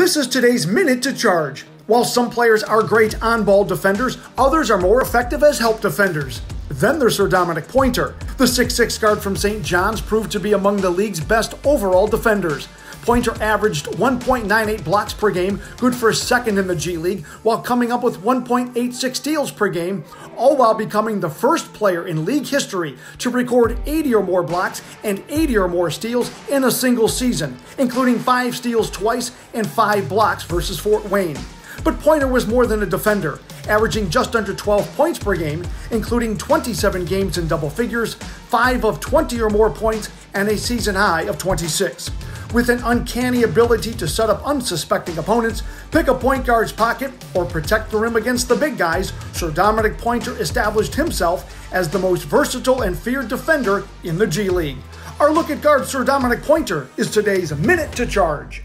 This is today's Minute to Charge. While some players are great on ball defenders, others are more effective as help defenders. Then there's Sir'Dominic Pointer. The 6'6 guard from St. John's proved to be among the league's best overall defenders. Pointer averaged 1.98 blocks per game, good for second in the G League, while coming up with 1.86 steals per game, all while becoming the first player in league history to record 80 or more blocks and 80 or more steals in a single season, including 5 steals twice and 5 blocks versus Fort Wayne. But Pointer was more than a defender, averaging just under 12 points per game, including 27 games in double figures, 5 of 20 or more points, and a season high of 26 with an uncanny ability to set up unsuspecting opponents, pick a point guard's pocket, or protect the rim against the big guys, Sir'Dominic Pointer established himself as the most versatile and feared defender in the G League. Our look at guard Sir'Dominic Pointer is today's Minute to Charge.